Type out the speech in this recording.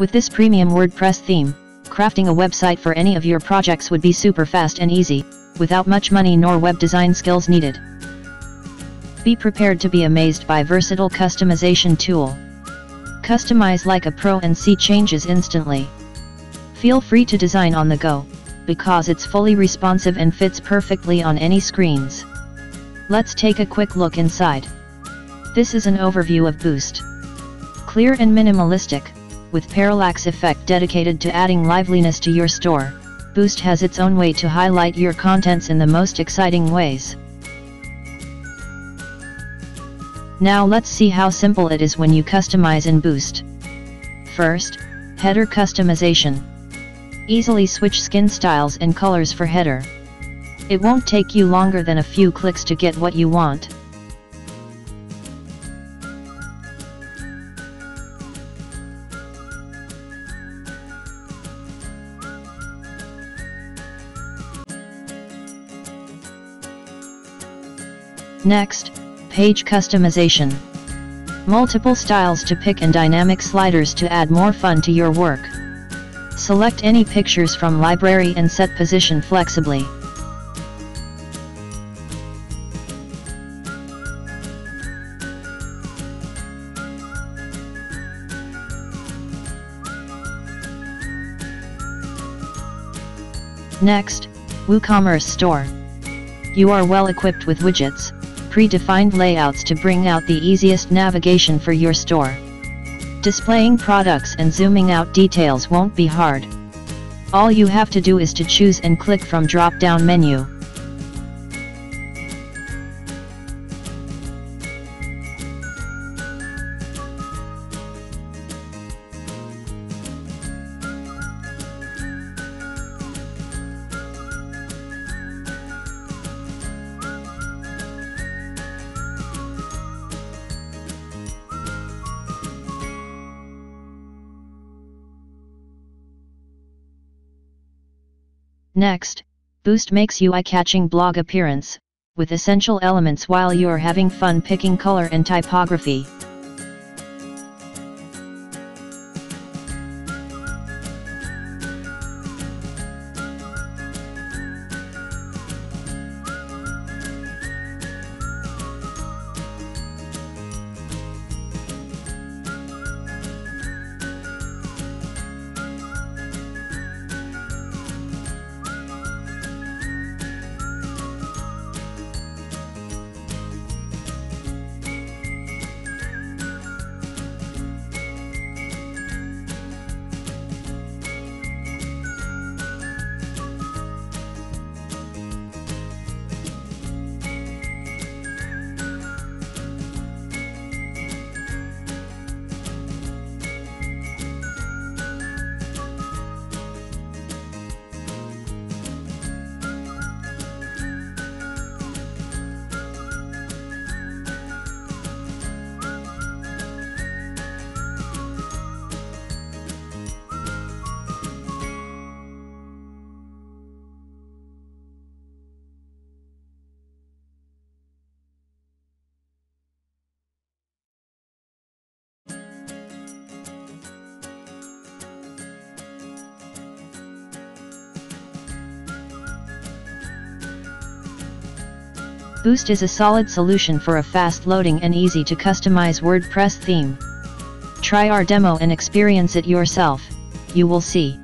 With this premium WordPress theme, crafting a website for any of your projects would be super fast and easy, without much money nor web design skills needed. Be prepared to be amazed by versatile customization tool. Customize like a pro and see changes instantly. Feel free to design on the go, because it's fully responsive and fits perfectly on any screens. Let's take a quick look inside. This is an overview of Boost. Clear and minimalistic, with parallax effect dedicated to adding liveliness to your store, Boost has its own way to highlight your contents in the most exciting ways. Now let's see how simple it is when you customize in Boost. First, header customization. Easily switch skin styles and colors for header. It won't take you longer than a few clicks to get what you want. Next, page customization. Multiple styles to pick and dynamic sliders to add more fun to your work. Select any pictures from library and set position flexibly. Next, WooCommerce Store. You are well equipped with widgets, predefined layouts to bring out the easiest navigation for your store. Displaying products and zooming out details won't be hard. All you have to do is to choose and click from drop-down menu. Next, Boost makes you eye-catching blog appearance, with essential elements while you're having fun picking color and typography. Boost is a solid solution for a fast loading and easy to customize WordPress theme. Try our demo and experience it yourself, you will see.